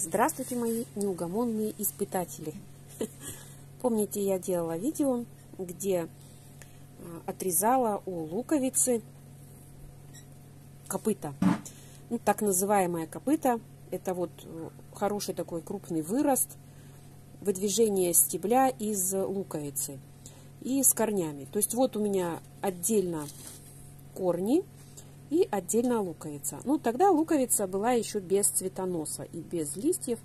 Здравствуйте, мои неугомонные испытатели! Помните, я делала видео, где а, отрезала у луковицы копыта. Ну, так называемая копыта. Это вот э, хороший такой крупный вырост, выдвижение стебля из луковицы и с корнями. То есть вот у меня отдельно корни, и отдельно луковица. Ну, тогда луковица была еще без цветоноса и без листьев.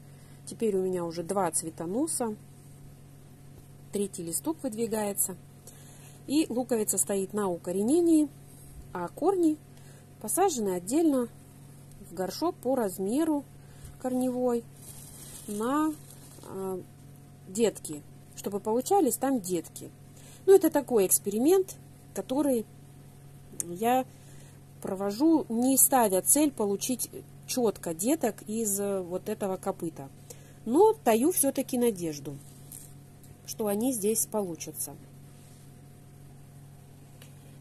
Теперь у меня уже два цветоноса. Третий листок выдвигается. И луковица стоит на укоренении, а корни посажены отдельно в горшок по размеру корневой на э, детки, чтобы получались там детки. Ну, это такой эксперимент, который я провожу, не ставя цель получить четко деток из э, вот этого копыта. Но таю все-таки надежду, что они здесь получатся.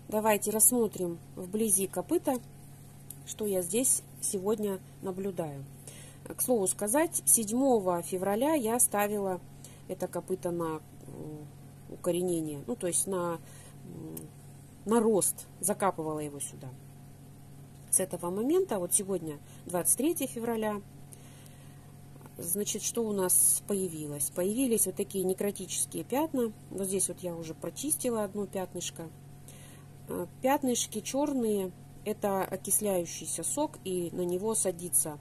Давайте рассмотрим вблизи копыта, что я здесь сегодня наблюдаю. К слову сказать, 7 февраля я ставила это копыто на укоренение, ну то есть на, на рост, закапывала его сюда с этого момента, вот сегодня 23 февраля, значит, что у нас появилось? Появились вот такие некротические пятна. Вот здесь вот я уже прочистила одно пятнышко. А, пятнышки черные – это окисляющийся сок, и на него садится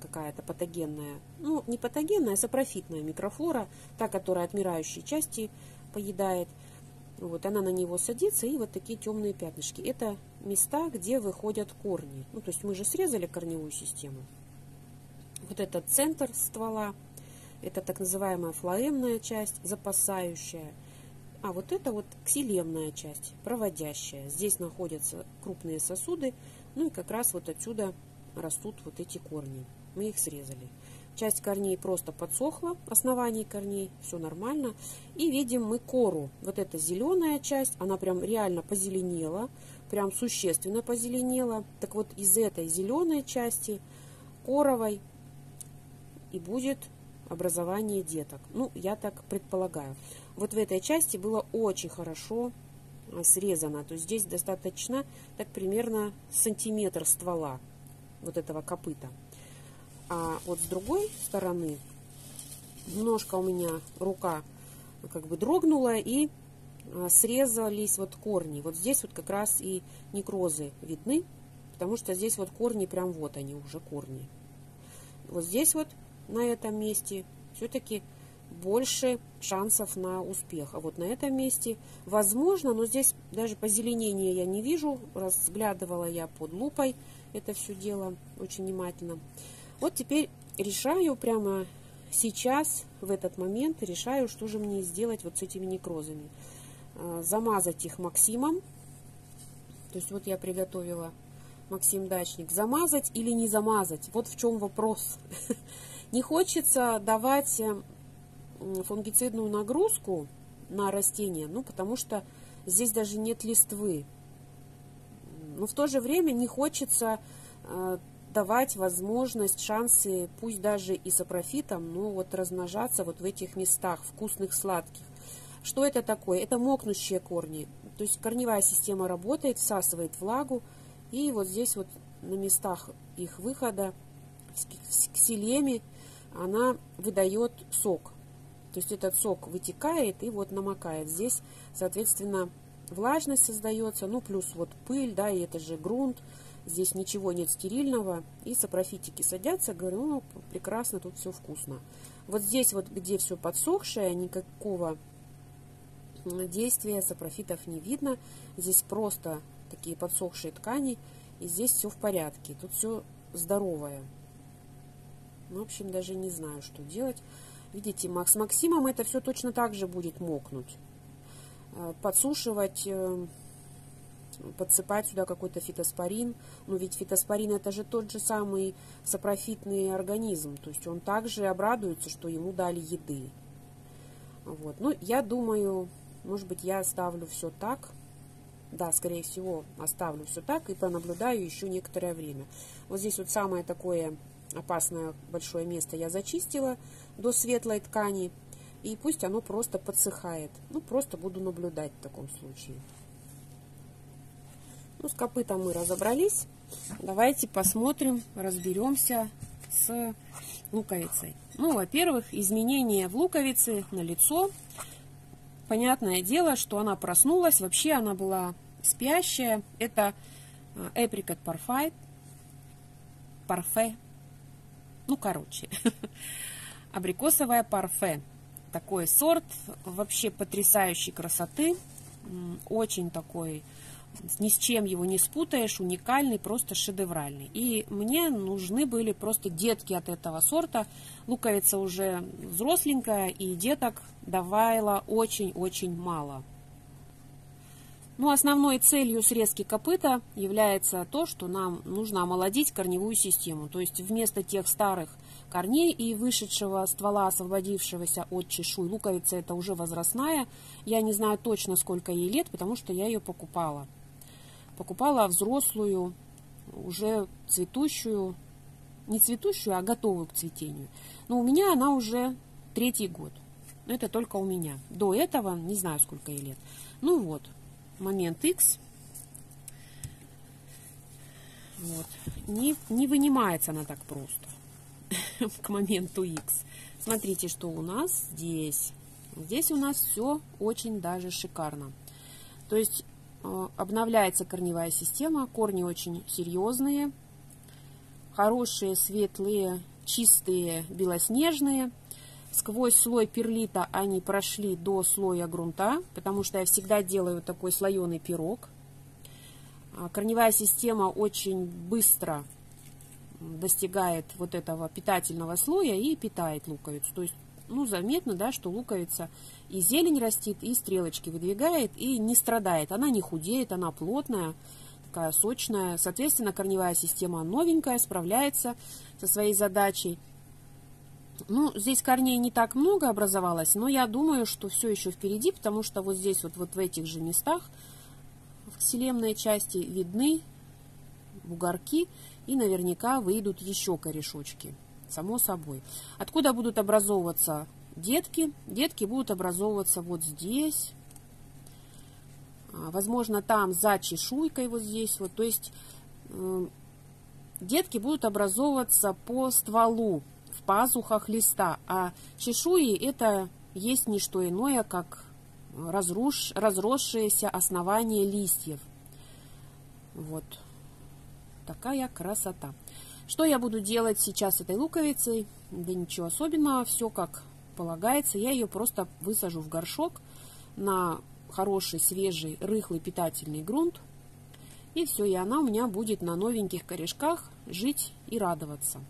какая-то патогенная, ну, не патогенная, а сапрофитная микрофлора, та, которая отмирающие части поедает – вот, она на него садится, и вот такие темные пятнышки. Это места, где выходят корни. Ну, то есть мы же срезали корневую систему. Вот этот центр ствола, это так называемая флоемная часть, запасающая. А вот это вот ксилемная часть, проводящая. Здесь находятся крупные сосуды, ну и как раз вот отсюда растут вот эти корни. Мы их срезали. Часть корней просто подсохла, оснований корней, все нормально. И видим мы кору. Вот эта зеленая часть, она прям реально позеленела, прям существенно позеленела. Так вот из этой зеленой части, коровой, и будет образование деток. Ну, я так предполагаю. Вот в этой части было очень хорошо а, срезано. То есть здесь достаточно так примерно сантиметр ствола вот этого копыта. А вот с другой стороны немножко у меня рука как бы дрогнула и а, срезались вот корни. Вот здесь вот как раз и некрозы видны, потому что здесь вот корни, прям вот они уже корни. Вот здесь вот на этом месте все-таки больше шансов на успех. А вот на этом месте возможно, но здесь даже позеленения я не вижу. Разглядывала я под лупой это все дело очень внимательно. Вот теперь решаю прямо сейчас, в этот момент, решаю, что же мне сделать вот с этими некрозами. А, замазать их Максимом. То есть вот я приготовила Максим Дачник. Замазать или не замазать? Вот в чем вопрос. Не хочется давать фунгицидную нагрузку на растения, ну, потому что здесь даже нет листвы. Но в то же время не хочется э, давать возможность, шансы, пусть даже и сапрофитом, но вот размножаться вот в этих местах, вкусных, сладких. Что это такое? Это мокнущие корни. То есть корневая система работает, всасывает влагу, и вот здесь вот на местах их выхода, в ксилеме, она выдает сок. То есть этот сок вытекает и вот намокает. Здесь, соответственно, влажность создается, ну плюс вот пыль, да, и это же грунт, Здесь ничего нет стерильного. И сапрофитики садятся. Говорю, ну, прекрасно, тут все вкусно. Вот здесь вот, где все подсохшее, никакого действия сапрофитов не видно. Здесь просто такие подсохшие ткани. И здесь все в порядке. Тут все здоровое. Ну, в общем, даже не знаю, что делать. Видите, с Максимом это все точно так же будет мокнуть. Э, подсушивать э, подсыпать сюда какой-то фитоспорин. Но ведь фитоспорин это же тот же самый сапрофитный организм. То есть он также обрадуется, что ему дали еды. Вот. Ну, я думаю, может быть, я оставлю все так. Да, скорее всего, оставлю все так и понаблюдаю еще некоторое время. Вот здесь вот самое такое опасное большое место я зачистила до светлой ткани. И пусть оно просто подсыхает. Ну, просто буду наблюдать в таком случае. Ну, с копытом мы разобрались. Давайте посмотрим, разберемся с луковицей. Ну, во-первых, изменения в луковице на лицо. Понятное дело, что она проснулась. Вообще она была спящая. Это Apricot Parfait. Парфе. Ну, короче. Абрикосовая парфе. Такой сорт вообще потрясающей красоты. Очень такой ни с чем его не спутаешь, уникальный, просто шедевральный. И мне нужны были просто детки от этого сорта. Луковица уже взросленькая, и деток давала очень-очень мало. Ну, основной целью срезки копыта является то, что нам нужно омолодить корневую систему. То есть вместо тех старых корней и вышедшего ствола, освободившегося от чешуй, луковица это уже возрастная. Я не знаю точно, сколько ей лет, потому что я ее покупала. Покупала взрослую, уже цветущую, не цветущую, а готовую к цветению. Но у меня она уже третий год. Но это только у меня. До этого не знаю, сколько ей лет. Ну вот, момент X. Вот. Не, не вынимается она так просто к моменту X. Смотрите, что у нас здесь. Здесь у нас все очень даже шикарно. То есть обновляется корневая система, корни очень серьезные, хорошие, светлые, чистые, белоснежные – сквозь слой перлита они прошли до слоя грунта, потому что я всегда делаю такой слоеный пирог. А, корневая система очень быстро достигает вот этого питательного слоя и питает луковицу. То есть, ну, заметно, да, что луковица и зелень растит, и стрелочки выдвигает, и не страдает. Она не худеет, она плотная, такая сочная. Соответственно, корневая система новенькая, справляется со своей задачей. Ну, здесь корней не так много образовалось, но я думаю, что все еще впереди, потому что вот здесь вот, вот в этих же местах, в ксилемной части, видны бугорки, и наверняка выйдут еще корешочки, само собой. Откуда будут образовываться детки? Детки будут образовываться вот здесь, а, возможно, там за чешуйкой вот здесь вот, то есть э, детки будут образовываться по стволу, пазухах листа, а чешуи это есть не что иное, как разруш, разросшееся основание листьев. Вот такая красота. Что я буду делать сейчас с этой луковицей? Да ничего особенного, все как полагается. Я ее просто высажу в горшок на хороший, свежий, рыхлый, питательный грунт. И все, и она у меня будет на новеньких корешках жить и радоваться.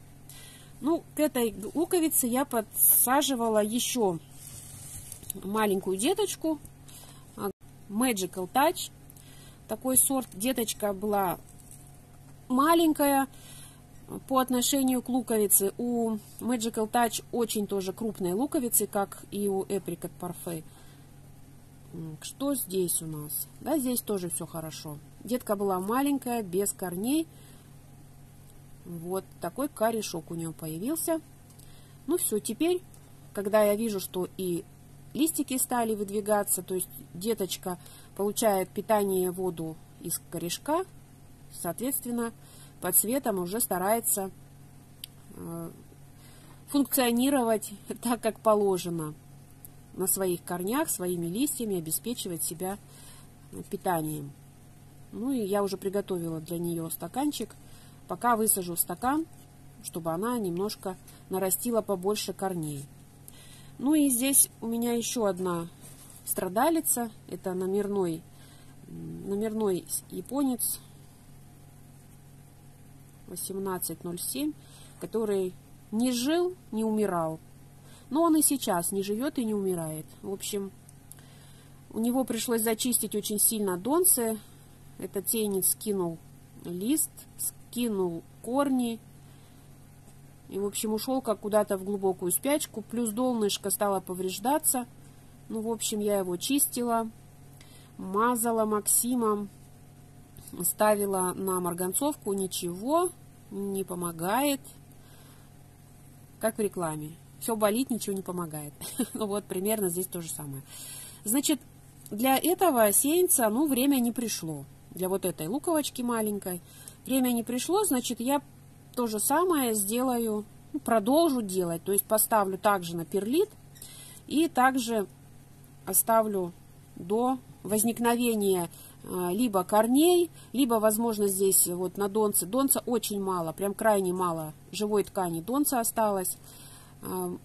Ну, к этой луковице я подсаживала еще маленькую деточку. Magical Touch. Такой сорт. Деточка была маленькая по отношению к луковице. У Magical Touch очень тоже крупные луковицы, как и у Apricot Parfait. Что здесь у нас? Да, здесь тоже все хорошо. Детка была маленькая, без корней. Вот такой корешок у нее появился. Ну все, теперь, когда я вижу, что и листики стали выдвигаться, то есть деточка получает питание воду из корешка, соответственно, под светом уже старается э, функционировать так, как положено на своих корнях, своими листьями, обеспечивать себя питанием. Ну и я уже приготовила для нее стаканчик пока высажу стакан, чтобы она немножко нарастила побольше корней. Ну и здесь у меня еще одна страдалица. Это номерной, номерной японец 1807, который не жил, не умирал. Но он и сейчас не живет и не умирает. В общем, у него пришлось зачистить очень сильно донцы. Этот тенец скинул лист, кинул корни и, в общем, ушел как куда-то в глубокую спячку. Плюс долнышко стало повреждаться. Ну, в общем, я его чистила, мазала Максимом, ставила на марганцовку. Ничего, не помогает. как в рекламе. Все болит, ничего не помогает. ну вот, примерно здесь то же самое. Значит, для этого сеянца, ну, время не пришло. Для вот этой луковочки маленькой. Время не пришло, значит, я то же самое сделаю, ну, продолжу делать. То есть поставлю также на перлит и также оставлю до возникновения либо корней, либо, возможно, здесь вот на донце. Донца очень мало, прям крайне мало живой ткани донца осталось. А,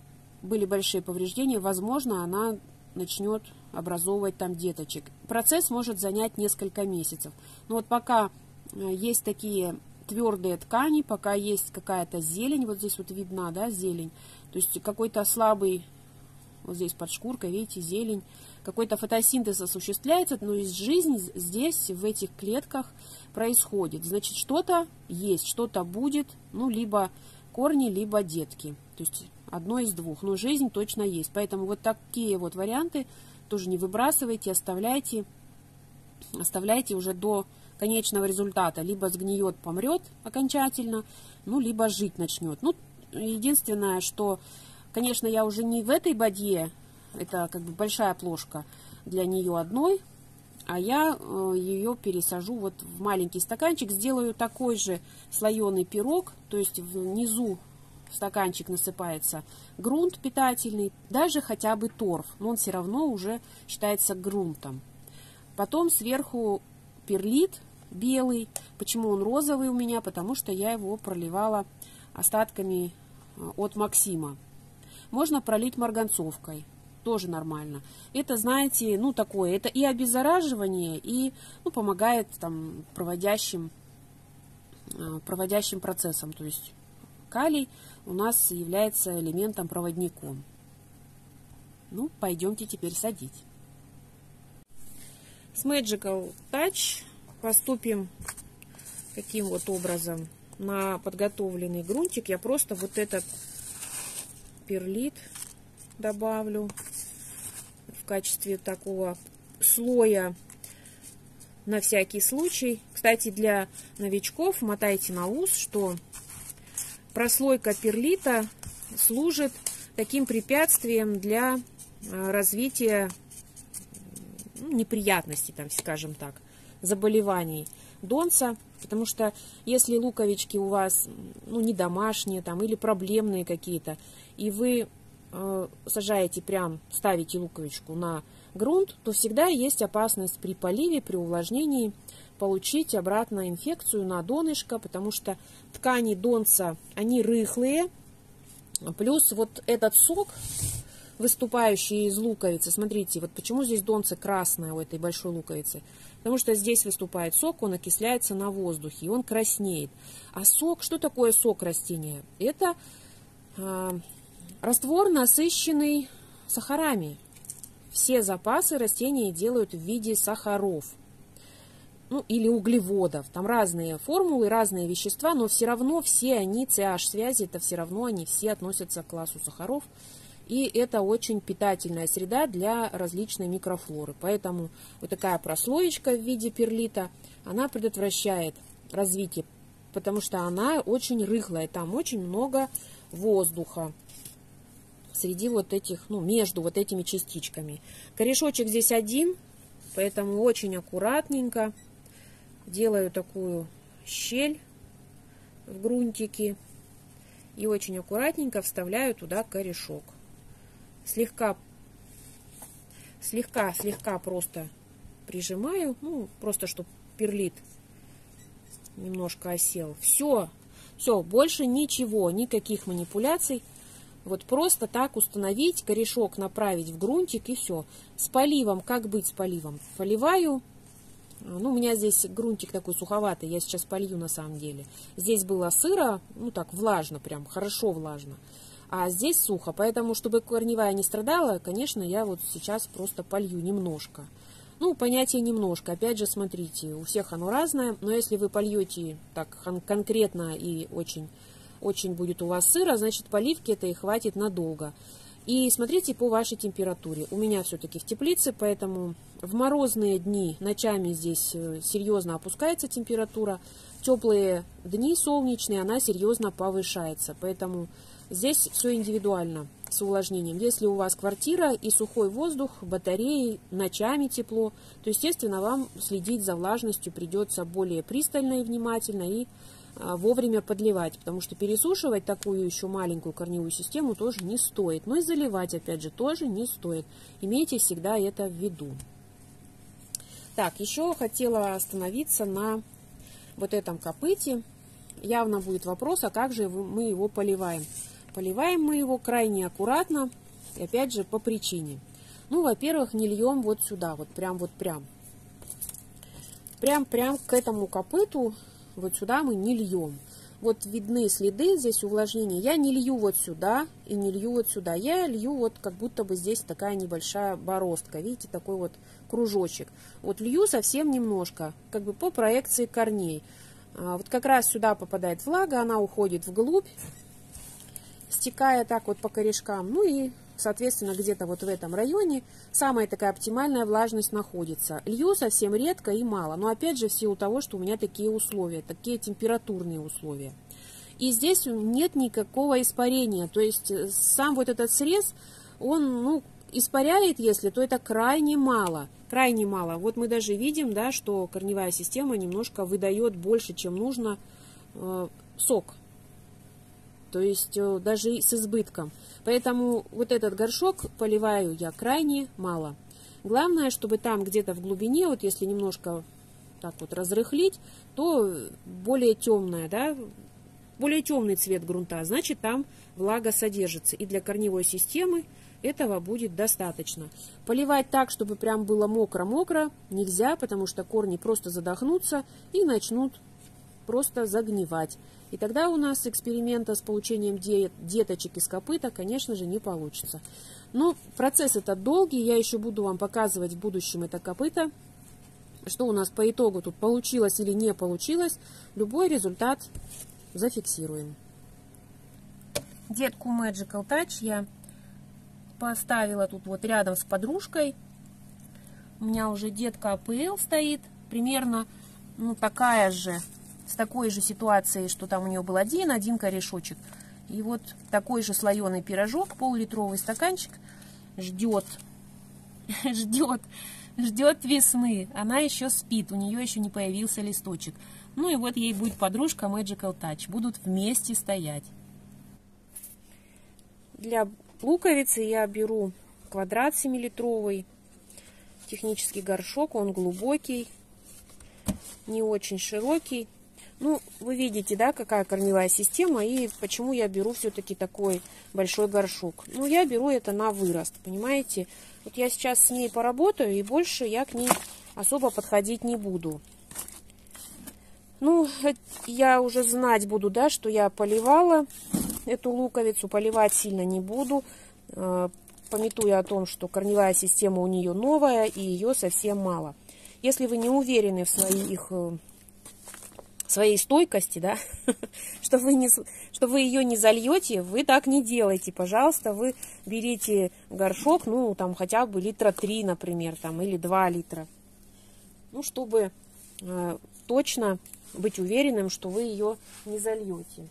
были большие повреждения, возможно, она начнет образовывать там деточек. Процесс может занять несколько месяцев. Но вот пока а, есть такие твердые ткани, пока есть какая-то зелень, вот здесь вот видна, да, зелень, то есть какой-то слабый, вот здесь под шкуркой, видите, зелень, какой-то фотосинтез осуществляется, но из жизни здесь, в этих клетках происходит. Значит, что-то есть, что-то будет, ну, либо корни, либо детки. То есть одно из двух. Но жизнь точно есть. Поэтому вот такие вот варианты тоже не выбрасывайте, оставляйте. Оставляйте уже до конечного результата. Либо сгниет, помрет окончательно, ну, либо жить начнет. Ну, единственное, что, конечно, я уже не в этой бадье это как бы большая плошка для нее одной. А я э, ее пересажу вот в маленький стаканчик. Сделаю такой же слоеный пирог. То есть внизу в стаканчик насыпается грунт питательный. Даже хотя бы торф. Но он все равно уже считается грунтом. Потом сверху перлит белый. Почему он розовый у меня? Потому что я его проливала остатками э, от Максима. Можно пролить марганцовкой тоже нормально. Это, знаете, ну такое, это и обеззараживание, и ну, помогает там проводящим, а, проводящим процессам. То есть калий у нас является элементом проводником. Ну, пойдемте теперь садить. С Magical Touch поступим таким вот образом. На подготовленный грунтик я просто вот этот перлит добавлю в качестве такого слоя на всякий случай. Кстати, для новичков мотайте на ус, что прослойка перлита служит таким препятствием для а, развития ну, неприятностей, там, скажем так, заболеваний донца, потому что если луковички у вас ну, не домашние там, или проблемные какие-то, и вы сажаете прям, ставите луковичку на грунт, то всегда есть опасность при поливе, при увлажнении получить обратно инфекцию на донышко, потому что ткани донца, они рыхлые, плюс вот этот сок, выступающий из луковицы, смотрите, вот почему здесь донце красное у этой большой луковицы, потому что здесь выступает сок, он окисляется на воздухе, и он краснеет. А сок, что такое сок растения? Это а, Раствор насыщенный сахарами. Все запасы растения делают в виде сахаров. Ну, или углеводов. Там разные формулы, разные вещества, но все равно все они, CH-связи, это все равно они все относятся к классу сахаров. И это очень питательная среда для различной микрофлоры. Поэтому вот такая прослоечка в виде перлита, она предотвращает развитие, потому что она очень рыхлая, там очень много воздуха среди вот этих, ну, между вот этими частичками. Корешочек здесь один, поэтому очень аккуратненько делаю такую щель в грунтике и очень аккуратненько вставляю туда корешок. Слегка, слегка, слегка просто прижимаю, ну, просто чтобы перлит немножко осел. Все, все, больше ничего, никаких манипуляций. Вот просто так установить, корешок направить в грунтик и все. С поливом, как быть с поливом? Поливаю, ну, у меня здесь грунтик такой суховатый, я сейчас полью на самом деле. Здесь было сыро, ну так, влажно прям, хорошо влажно. А здесь сухо, поэтому, чтобы корневая не страдала, конечно, я вот сейчас просто полью немножко. Ну, понятие немножко. Опять же, смотрите, у всех оно разное, но если вы польете так конкретно и очень очень будет у вас сыро, значит поливки это и хватит надолго. И смотрите по вашей температуре. У меня все-таки в теплице, поэтому в морозные дни ночами здесь э, серьезно опускается температура. Теплые дни солнечные она серьезно повышается. Поэтому Здесь все индивидуально с увлажнением. Если у вас квартира и сухой воздух, батареи, ночами тепло, то, естественно, вам следить за влажностью придется более пристально и внимательно и вовремя подливать, потому что пересушивать такую еще маленькую корневую систему тоже не стоит. Но и заливать, опять же, тоже не стоит. Имейте всегда это в виду. Так, еще хотела остановиться на вот этом копыте. Явно будет вопрос, а как же мы его поливаем. Поливаем мы его крайне аккуратно, и опять же по причине. Ну, во-первых, не льем вот сюда, вот прям вот прям. Прям-прям к этому копыту, вот сюда мы не льем. Вот видны следы здесь увлажнения. Я не лью вот сюда и не лью вот сюда. Я лью вот как будто бы здесь такая небольшая бороздка. Видите, такой вот кружочек. Вот лью совсем немножко, как бы по проекции корней. А вот как раз сюда попадает влага, она уходит вглубь стекая так вот по корешкам. Ну и, соответственно, где-то вот в этом районе самая такая оптимальная влажность находится. Лью совсем редко и мало, но опять же в силу того, что у меня такие условия, такие температурные условия. И здесь нет никакого испарения, то есть э, сам вот этот срез, он, ну, испаряет, если, то это крайне мало. Крайне мало. Вот мы даже видим, да, что корневая система немножко выдает больше, чем нужно э, сок то есть э, даже с избытком. Поэтому вот этот горшок поливаю я крайне мало. Главное, чтобы там где-то в глубине, вот если немножко так вот разрыхлить, то более темная, да, более темный цвет грунта, значит там влага содержится. И для корневой системы этого будет достаточно. Поливать так, чтобы прям было мокро-мокро, нельзя, потому что корни просто задохнутся и начнут просто загнивать. И тогда у нас эксперимента с получением деточек из копыта, конечно же, не получится. Но процесс этот долгий, я еще буду вам показывать в будущем это копыто, что у нас по итогу тут получилось или не получилось. Любой результат зафиксируем. Детку Magical Touch я поставила тут вот рядом с подружкой. У меня уже детка АПЛ стоит, примерно ну, такая же с такой же ситуацией, что там у нее был один, один корешочек. И вот такой же слоеный пирожок, пол-литровый стаканчик, ждет, ждет, ждет весны. Она еще спит, у нее еще не появился листочек. Ну и вот ей будет подружка Magical Touch. Будут вместе стоять. Для луковицы я беру квадрат 7-литровый, технический горшок, он глубокий, не очень широкий. Ну, вы видите, да, какая корневая система и почему я беру все-таки такой большой горшок. Ну, я беру это на вырост, понимаете? Вот я сейчас с ней поработаю и больше я к ней особо подходить не буду. Ну, я уже знать буду, да, что я поливала эту луковицу, поливать сильно не буду, э, пометуя о том, что корневая система у нее новая и ее совсем мало. Если вы не уверены в своих э, своей стойкости, да, что вы, не, что вы ее не зальете, вы так не делайте, пожалуйста, вы берите горшок, ну, там, хотя бы литра 3, например, там, или 2 литра, ну, чтобы э, точно быть уверенным, что вы ее не зальете.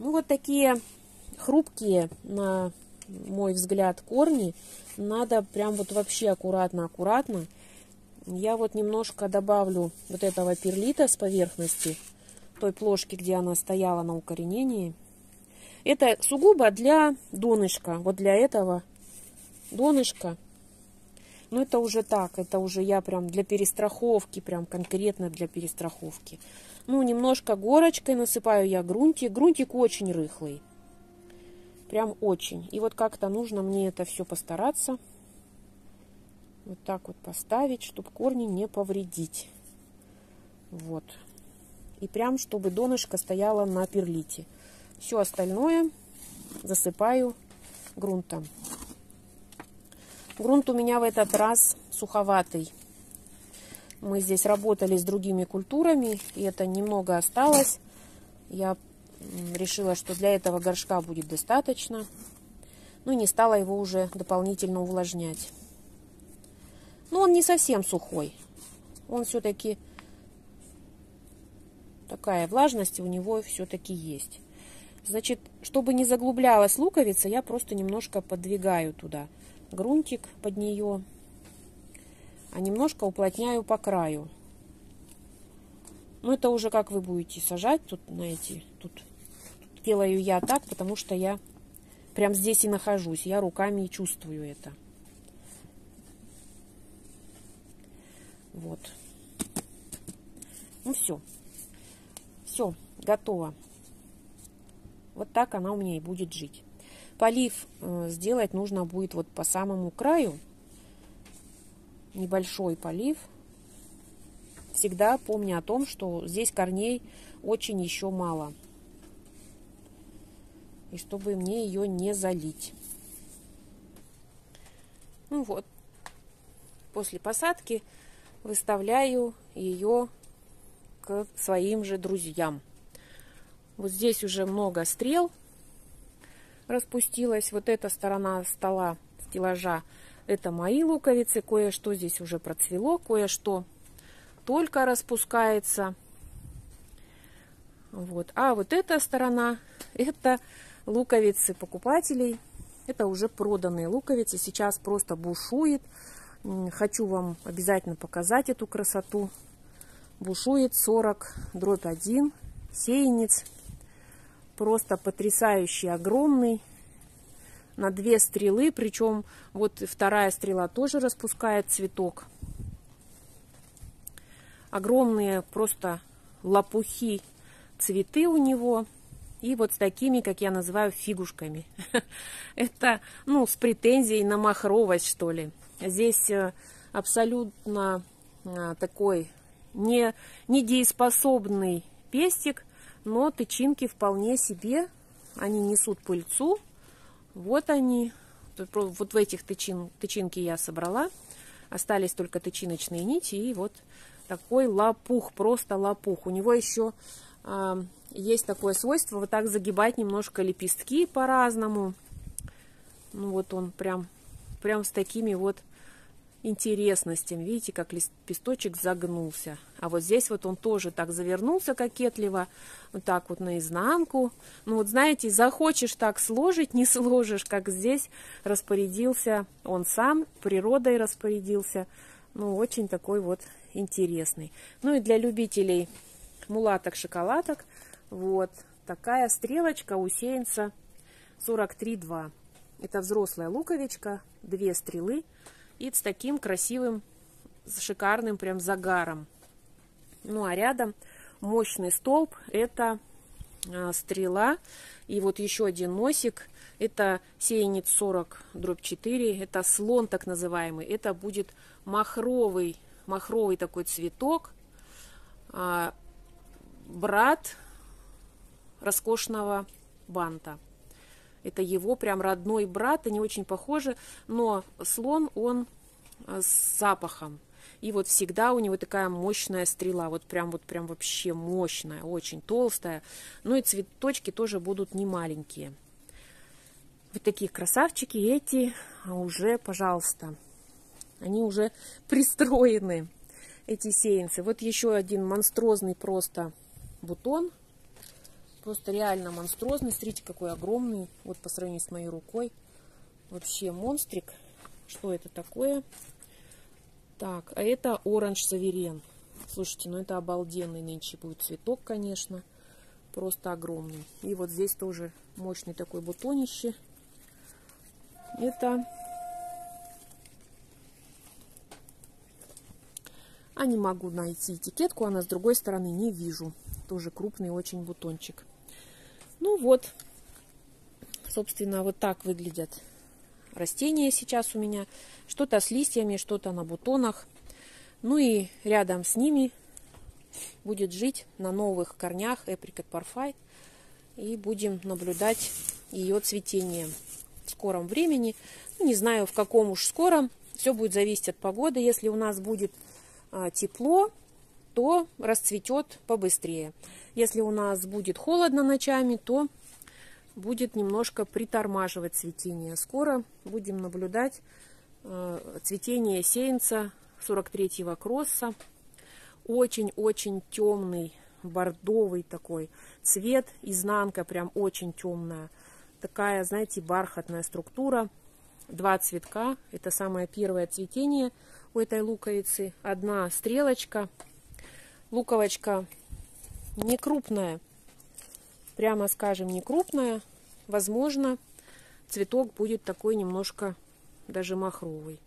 Ну, вот такие хрупкие, на мой взгляд, корни, надо прям вот вообще аккуратно-аккуратно, я вот немножко добавлю вот этого перлита с поверхности той плошки, где она стояла на укоренении. Это сугубо для донышка, вот для этого донышка. Но это уже так, это уже я прям для перестраховки, прям конкретно для перестраховки. Ну, немножко горочкой насыпаю я грунтик. Грунтик очень рыхлый. Прям очень. И вот как-то нужно мне это все постараться вот так вот поставить, чтобы корни не повредить. Вот. И прям, чтобы донышко стояло на перлите. Все остальное засыпаю грунтом. Грунт у меня в этот раз суховатый. Мы здесь работали с другими культурами, и это немного осталось. Я решила, что для этого горшка будет достаточно. Ну и не стала его уже дополнительно увлажнять. Но он не совсем сухой. Он все-таки такая влажность у него все-таки есть. Значит, чтобы не заглублялась луковица, я просто немножко подвигаю туда грунтик под нее, а немножко уплотняю по краю. Ну, это уже как вы будете сажать. Тут, знаете, тут, делаю я так, потому что я прям здесь и нахожусь. Я руками чувствую это. Вот. Ну, все. Все, готово. Вот так она у меня и будет жить. Полив э, сделать нужно будет вот по самому краю. Небольшой полив. Всегда помня о том, что здесь корней очень еще мало. И чтобы мне ее не залить. Ну вот. После посадки выставляю ее к своим же друзьям. Вот здесь уже много стрел распустилась. Вот эта сторона стола, стеллажа, это мои луковицы. Кое-что здесь уже процвело, кое-что только распускается. Вот. А вот эта сторона, это луковицы покупателей. Это уже проданные луковицы. Сейчас просто бушует. Хочу вам обязательно показать эту красоту. Бушует 40 дробь 1 сеянец просто потрясающий, огромный. На две стрелы, причем вот вторая стрела тоже распускает цветок. Огромные просто лопухи цветы у него. И вот с такими, как я называю, фигушками. Это, ну, с претензией на махровость, что ли. Здесь э, абсолютно э, такой не, недееспособный пестик, но тычинки вполне себе, они несут пыльцу. Вот они, вот в этих тычин, тычинки я собрала. Остались только тычиночные нити и вот такой лопух, просто лопух. У него еще э, есть такое свойство вот так загибать немножко лепестки по-разному. Ну вот он прям, прям с такими вот интересностям. Видите, как листочек загнулся. А вот здесь вот он тоже так завернулся кокетливо, вот так вот наизнанку. Ну вот знаете, захочешь так сложить, не сложишь, как здесь распорядился он сам, природой распорядился. Ну, очень такой вот интересный. Ну и для любителей мулаток-шоколадок, вот такая стрелочка у сеянца 43,2. Это взрослая луковичка, две стрелы и с таким красивым, шикарным прям загаром. Ну а рядом мощный столб – это а, стрела. И вот еще один носик – это сеянец 40 дробь 4, это слон так называемый. Это будет махровый, махровый такой цветок, а, брат роскошного банта. Это его прям родной брат, они очень похожи, но слон, он э, с запахом. И вот всегда у него такая мощная стрела, вот прям вот прям вообще мощная, очень толстая. Ну и цветочки тоже будут не маленькие. Вот такие красавчики, эти уже, пожалуйста, они уже пристроены, эти сеянцы. Вот еще один монстрозный просто бутон Просто реально монструозный. Смотрите, какой огромный. Вот по сравнению с моей рукой. Вообще монстрик. Что это такое? Так, а это оранж саверен. Слушайте, ну это обалденный нынче будет цветок, конечно. Просто огромный. И вот здесь тоже мощный такой бутонище. Это... А не могу найти этикетку, она с другой стороны не вижу. Тоже крупный очень бутончик. Вот, собственно, вот так выглядят растения сейчас у меня. Что-то с листьями, что-то на бутонах. Ну и рядом с ними будет жить на новых корнях Apricot Parfait. И будем наблюдать ее цветение в скором времени. Ну, не знаю, в каком уж скором. Все будет зависеть от погоды. Если у нас будет а, тепло, то расцветет побыстрее. Если у нас будет холодно ночами, то будет немножко притормаживать цветение. Скоро будем наблюдать э, цветение сеянца 43-го кросса. Очень-очень темный бордовый такой цвет, изнанка прям очень темная. Такая, знаете, бархатная структура. Два цветка, это самое первое цветение у этой луковицы. Одна стрелочка. Луковочка не крупная, прямо скажем, не крупная. Возможно, цветок будет такой немножко даже махровый.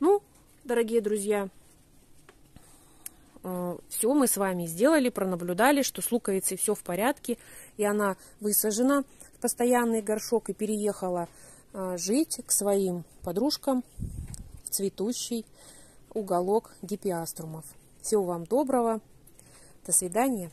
Ну, дорогие друзья, э, все мы с вами сделали, пронаблюдали, что с луковицей все в порядке, и она высажена в постоянный горшок и переехала э, жить к своим подружкам в цветущий уголок гипиаструмов. Всего вам доброго. До свидания.